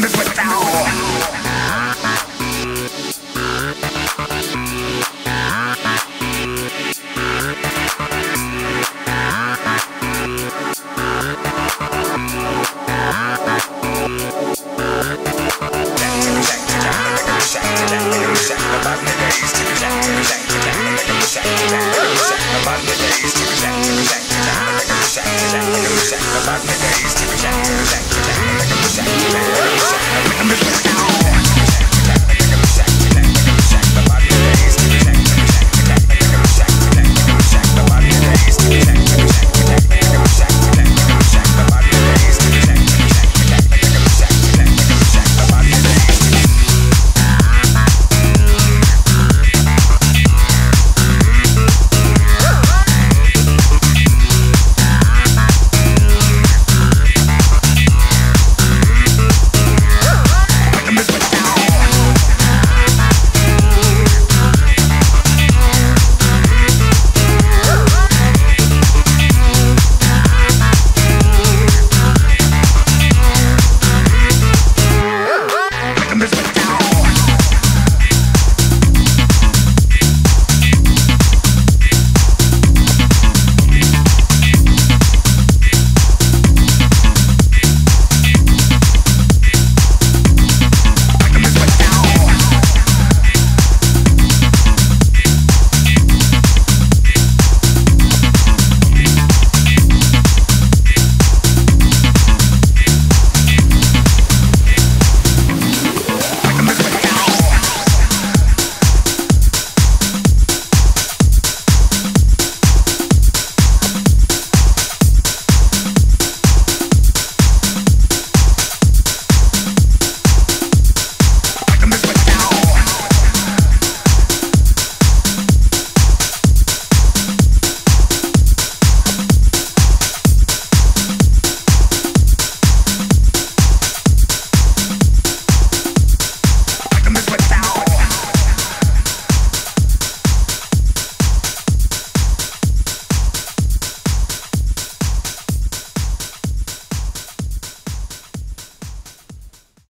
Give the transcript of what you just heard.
this way About the days.